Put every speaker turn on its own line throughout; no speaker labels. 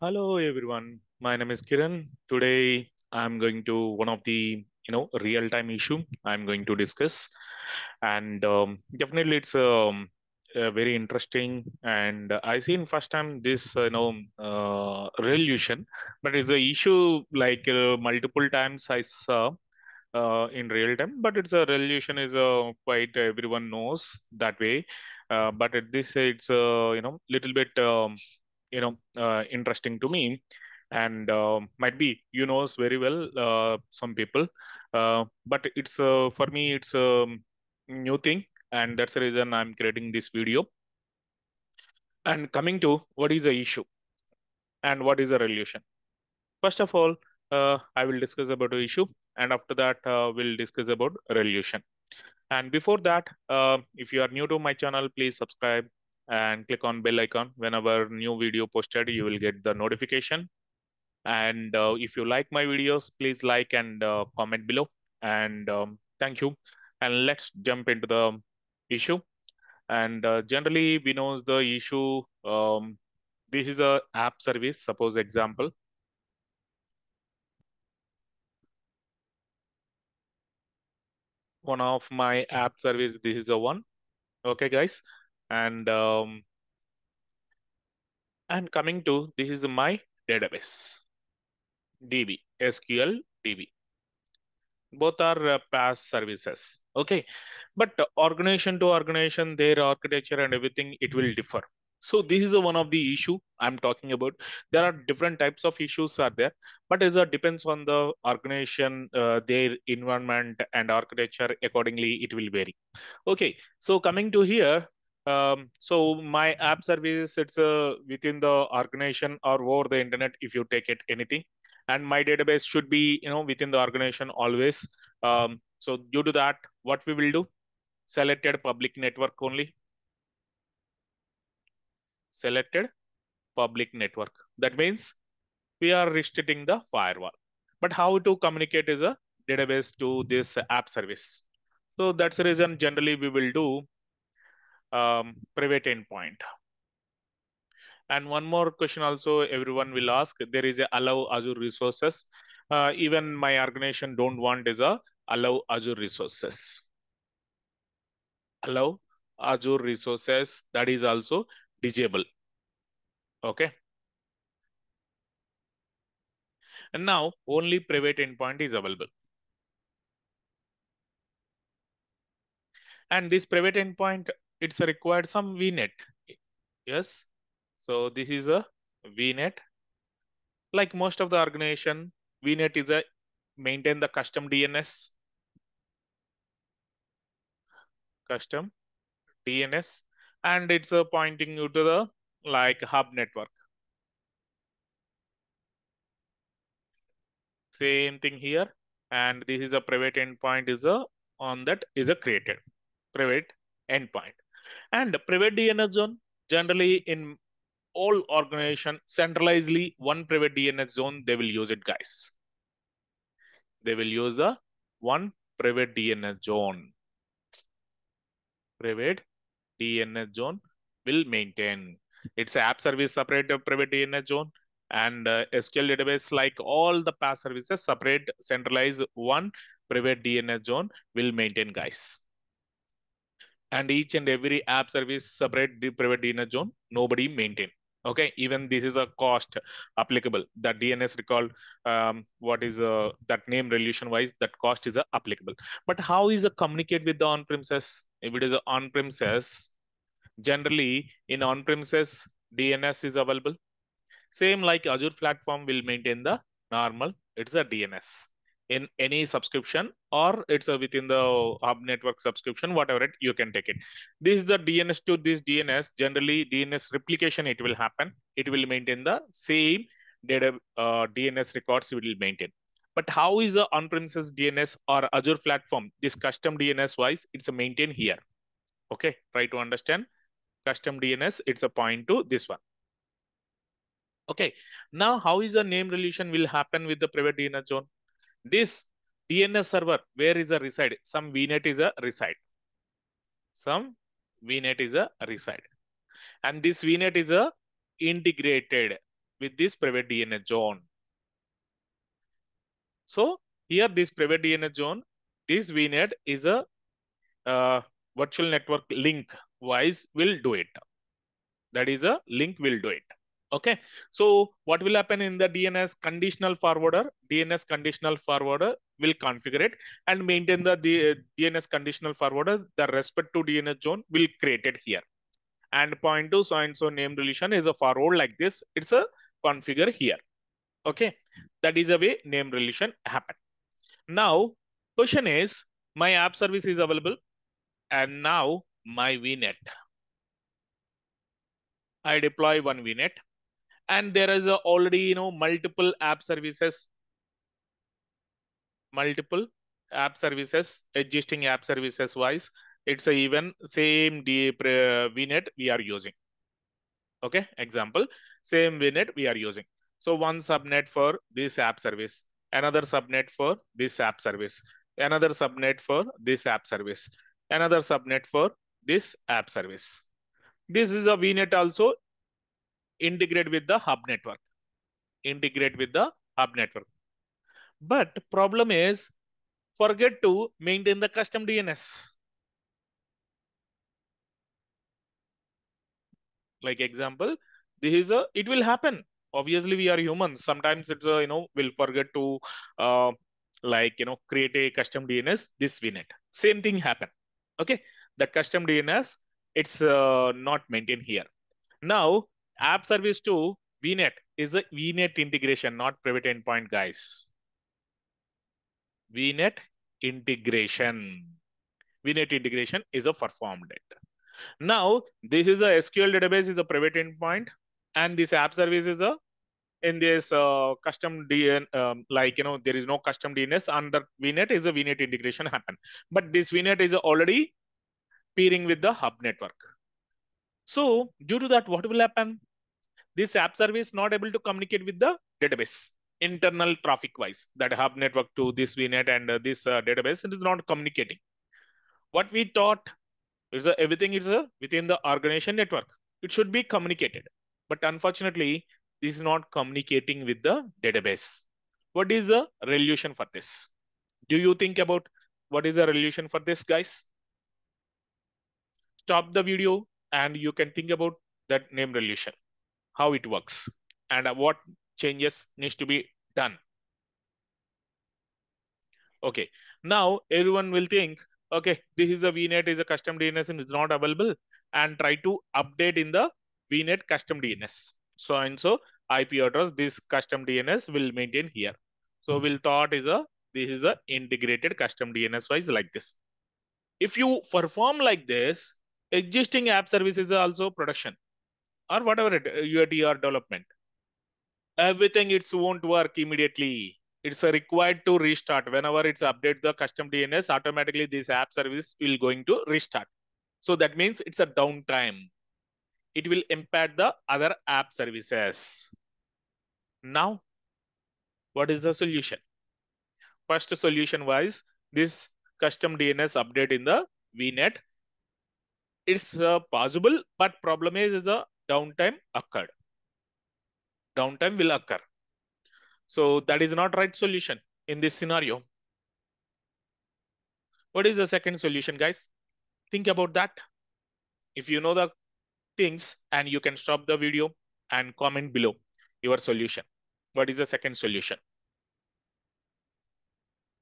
Hello everyone, my name is Kiran. Today I'm going to one of the you know real-time issue I'm going to discuss, and um, definitely it's um, uh, very interesting. And I seen first time this uh, you know uh, resolution, but it's a issue like uh, multiple times I saw uh, in real time. But it's a resolution is a quite everyone knows that way. Uh, but at this it's uh, you know little bit. Um, you know uh, interesting to me. And uh, might be you knows very well uh, some people. Uh, but it's uh, for me it's a new thing. And that's the reason i'm creating this video. And coming to what is the issue and what is the resolution first of all uh, i will discuss about the issue. And after that uh, we'll discuss about resolution and before that uh, if you are new to my channel please subscribe and click on bell icon. Whenever new video posted you will get the notification. And uh, if you like my videos please like and uh, comment below. And um, thank you. And let's jump into the issue. And uh, generally we know the issue um, this is a app service suppose example. One of my app service this is a one. Okay guys and um, and coming to this is my database. Db sql db both are uh, services. Okay. But organization to organization their architecture and everything it will differ. So this is one of the issue i'm talking about. There are different types of issues are there but it depends on the organization uh, their environment and architecture. Accordingly it will vary. Okay. So coming to here um, so my app service it's uh, within the organization or over the internet if you take it anything. And my database should be you know within the organization always. Um, so due to that what we will do? Selected public network only. Selected public network. That means we are restricting the firewall. But how to communicate is a database to this app service. So that's the reason generally we will do um, private endpoint and one more question also everyone will ask, there is a allow Azure resources. Uh, even my organization don't want is a allow Azure resources. Allow Azure resources, that is also disable. Okay. And now only private endpoint is available. And this private endpoint, it's required some VNet. Yes. So this is a VNet. Like most of the organization, VNet is a maintain the custom DNS. Custom DNS. And it's a pointing you to the like hub network. Same thing here. And this is a private endpoint is a on that is a created private endpoint. And private DNS zone generally in all organization centralizedly one private DNS zone, they will use it, guys. They will use the one private DNS zone. Private DNS zone will maintain. It's app service separate private DNS zone and uh, SQL database like all the PaaS services separate centralized one private DNS zone will maintain, guys. And each and every app service separate private DNS zone, nobody maintain. Okay even this is a cost applicable. That dns recall um, what is uh, that name resolution wise that cost is uh, applicable. But how is a communicate with the on premises if it is on premises generally in on premises dns is available. Same like azure platform will maintain the normal it's a dns in any subscription or it's within the hub network subscription, whatever it you can take it. This is the DNS to this DNS. Generally, DNS replication it will happen. It will maintain the same data uh, DNS records. It will maintain. But how is the on-premises DNS or Azure platform? This custom DNS wise, it's a maintain here. Okay, try to understand. Custom DNS, it's a point to this one. Okay, now how is the name resolution will happen with the private DNS zone? This DNS server, where is a reside? Some VNet is a reside. Some VNet is a reside. And this VNet is a integrated. with this private DNS zone. So here this private DNS zone, this VNet is a uh, virtual network link wise will do it. That is a link will do it. Okay. So what will happen in the DNS conditional forwarder? DNS conditional forwarder will configure it and maintain the, the DNS conditional forwarder. The respect to DNS zone will create it here. And point to so and so name relation is a forward like this. It's a configure here. Okay. That is a way name relation happen. Now, question is, my app service is available and now my VNet. I deploy one VNet and there is already, you know, multiple app services, multiple app services, existing app services wise, it's a even same D, VNet we are using. Okay, example, same VNet we are using. So one subnet for this app service, another subnet for this app service, another subnet for this app service, another subnet for this app service. This is a VNet also integrate with the hub network. Integrate with the hub network. But problem is forget to maintain the custom DNS. Like example, this is a, it will happen. Obviously we are humans. Sometimes it's a, you know, we'll forget to uh, like, you know, create a custom DNS, this VNet. Same thing happen. Okay. That custom DNS, it's uh, not maintained here. Now app service to VNet is a VNet integration, not private endpoint, guys. VNet integration. VNet integration is a performed it. Now, this is a SQL database is a private endpoint, and this app service is a in this uh, custom DN, um, like, you know, there is no custom DNS under VNet is a VNet integration happen. But this VNet is already peering with the hub network. So due to that, what will happen? This app service not able to communicate with the database internal traffic wise that hub network to this vnet and uh, this uh, database it is not communicating. What we taught is uh, everything is uh, within the organization network. It should be communicated but unfortunately this is not communicating with the database. What is the resolution for this? Do you think about what is the resolution for this guys? Stop the video and you can think about that name resolution how it works and what changes needs to be done. Okay, now everyone will think, okay, this is a VNet is a custom DNS and it's not available and try to update in the VNet custom DNS. So and so IP address, this custom DNS will maintain here. So hmm. we'll thought is a, this is a integrated custom DNS wise like this. If you perform like this, existing app services are also production or whatever it, your DR development. Everything it won't work immediately. It's required to restart. Whenever it's update the custom DNS, automatically this app service will going to restart. So that means it's a downtime. It will impact the other app services. Now, what is the solution? First solution wise, this custom DNS update in the VNet. It's uh, possible, but problem is, is a downtime occurred. Downtime will occur. So that is not right solution in this scenario. What is the second solution, guys? Think about that. If you know the things and you can stop the video and comment below your solution. What is the second solution?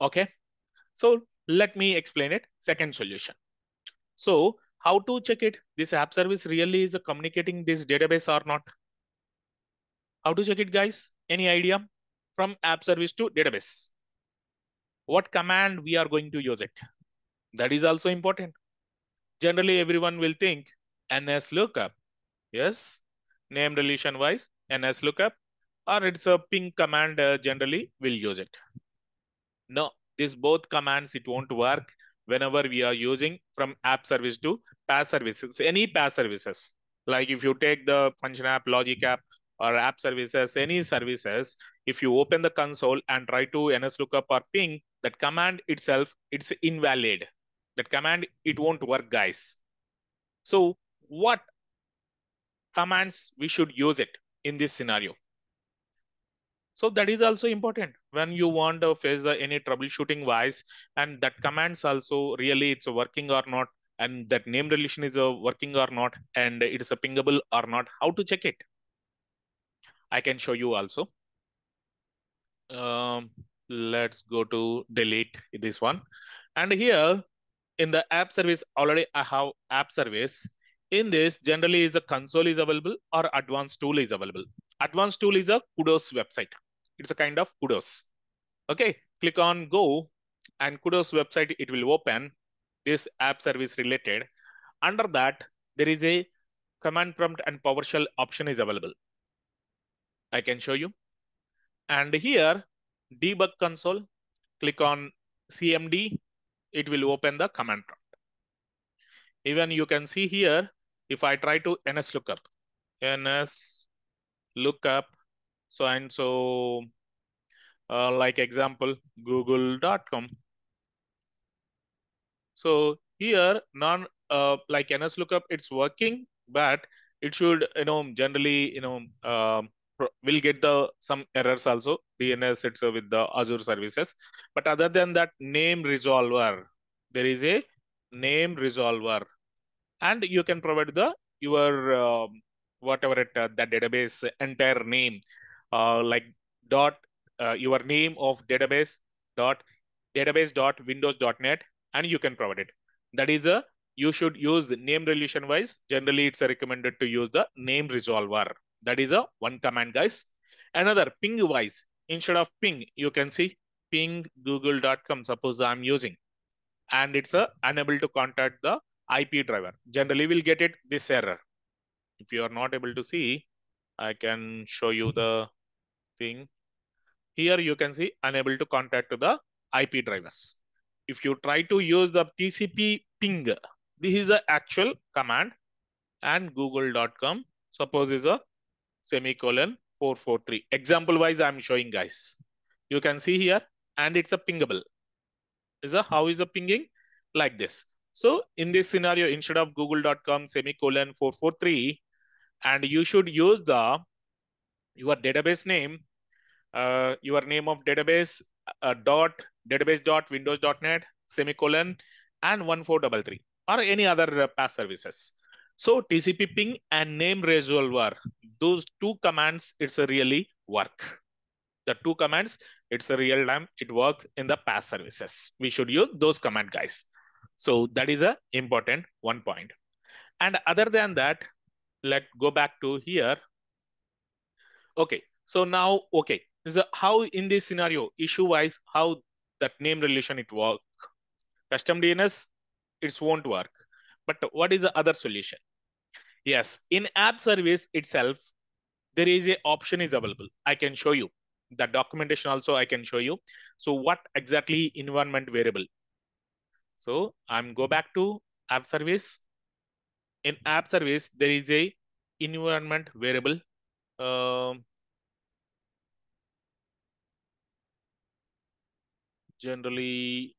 Okay, so let me explain it. Second solution. So how to check it? This app service really is communicating this database or not? How to check it, guys? Any idea? From app service to database. What command we are going to use it? That is also important. Generally, everyone will think NS lookup. Yes, name relation wise, NS lookup, or it's a ping command uh, generally will use it. No, these both commands, it won't work whenever we are using from app service to PaaS services, any PaaS services. Like if you take the function app, logic app, or app services, any services, if you open the console and try to nslookup or ping, that command itself, it's invalid. That command, it won't work, guys. So what commands we should use it in this scenario? So that is also important when you want to face any troubleshooting wise and that commands also really it's working or not and that name relation is working or not and it is a pingable or not, how to check it. I can show you also. Um, let's go to delete this one. And here in the app service, already I have app service. In this, generally is a console is available or advanced tool is available. Advanced tool is a Kudu's website. It's a kind of Kudu's. Okay, click on go and Kudu's website, it will open this app service related. Under that, there is a command prompt and PowerShell option is available. I can show you. And here, debug console, click on CMD, it will open the command prompt. Even you can see here, if I try to NS lookup, NS lookup, so and so, uh, like example, google.com. So here, non uh, like NS lookup, it's working, but it should, you know, generally, you know, uh, will get the some errors also. DNS it's uh, with the Azure services. But other than that, name resolver, there is a name resolver, and you can provide the your um, whatever it uh, that database entire name, uh, like dot uh, your name of database dot database dot windows dot net and you can provide it. That is a, you should use the name relation wise. Generally, it's recommended to use the name resolver. That is a one command, guys. Another ping wise, instead of ping, you can see ping google.com. Suppose I'm using, and it's a unable to contact the IP driver. Generally, we'll get it this error. If you are not able to see, I can show you the thing. Here you can see unable to contact to the IP drivers if you try to use the TCP ping, this is the actual command and google.com suppose is a semicolon 443. Example wise, I'm showing guys. You can see here and it's a pingable. Is a how is a pinging? Like this. So in this scenario, instead of google.com semicolon 443, and you should use the your database name, uh, your name of database uh, dot database dot windows dot net semicolon and 1433 or any other uh, PaaS services. So TCP ping and name resolver, those two commands, it's a really work. The two commands, it's a real time, it work in the PaaS services. We should use those command guys. So that is a important one point. And other than that, let go back to here. Okay, so now, okay, is how in this scenario, issue wise, how that name relation it work. Custom DNS, it won't work. But what is the other solution? Yes, in app service itself, there is a option is available. I can show you. The documentation also I can show you. So what exactly environment variable? So I'm go back to app service. In app service, there is a environment variable. Um, generally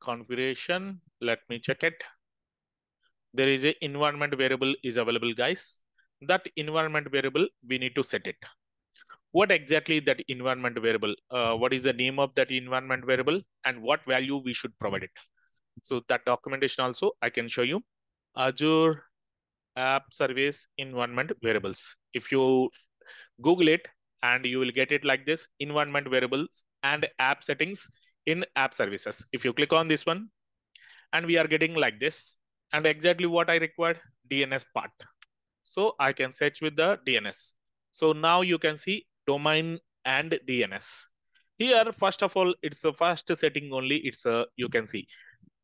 configuration. Let me check it. There is a environment variable is available, guys. That environment variable, we need to set it. What exactly is that environment variable? Uh, what is the name of that environment variable and what value we should provide it? So that documentation also I can show you. Azure app service environment variables. If you Google it and you will get it like this environment variables and app settings in app services. If you click on this one and we are getting like this and exactly what I required DNS part. So I can search with the DNS. So now you can see domain and DNS. Here, first of all, it's the first setting only. It's a, you can see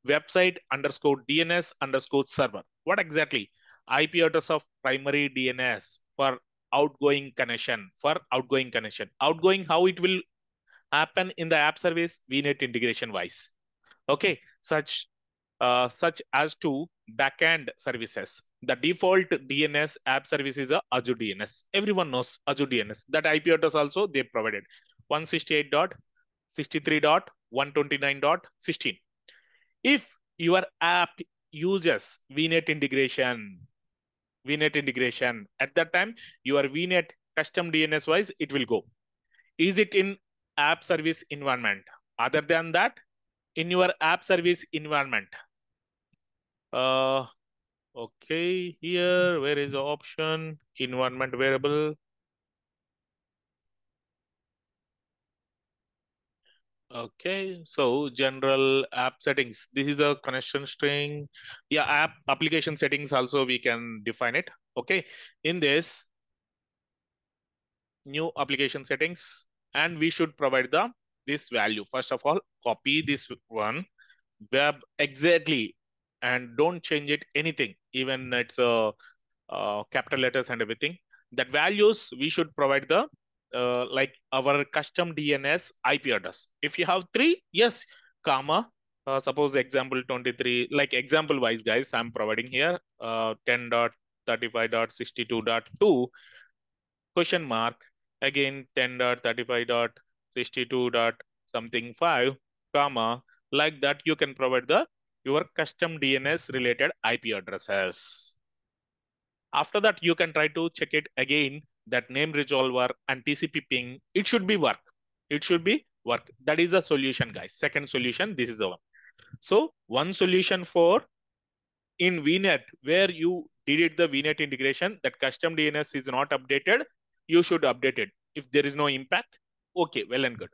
website underscore DNS underscore server. What exactly? IP address of primary DNS for outgoing connection for outgoing connection. Outgoing, how it will happen in the app service VNet integration wise. Okay, such uh, such as to backend services. The default DNS app service is a Azure DNS. Everyone knows Azure DNS. That IP address also they provided 168.63.129.16. If your app uses VNet integration, VNet integration, at that time your VNet custom DNS wise, it will go is it in app service environment? Other than that, in your app service environment. Uh, okay, here, where is the option? Environment variable. Okay, so general app settings. This is a connection string. Yeah, app application settings also we can define it. Okay, in this new application settings, and we should provide the this value. First of all, copy this one web exactly and don't change it anything, even it's a uh, capital letters and everything. That values we should provide the uh, like our custom DNS IP address. If you have three, yes, comma. Uh, suppose example 23, like example wise, guys, I'm providing here uh, 10.35.62.2 question mark again 10.35.62. something 5 comma like that you can provide the your custom DNS related IP addresses. After that, you can try to check it again that name resolver and TCP ping, it should be work. It should be work. That is the solution, guys. Second solution, this is the one. So one solution for in VNet, where you did the VNet integration, that custom DNS is not updated, you should update it. If there is no impact, okay, well and good.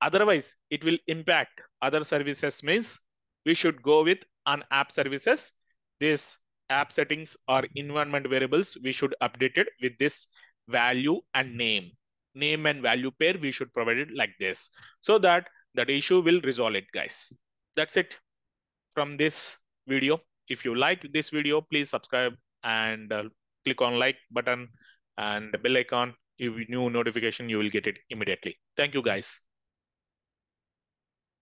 Otherwise, it will impact other services means we should go with an app services. This app settings or environment variables, we should update it with this value and name. Name and value pair, we should provide it like this so that that issue will resolve it, guys. That's it from this video. If you like this video, please subscribe and uh, click on like button and the bell icon. If you new notification, you will get it immediately. Thank you, guys.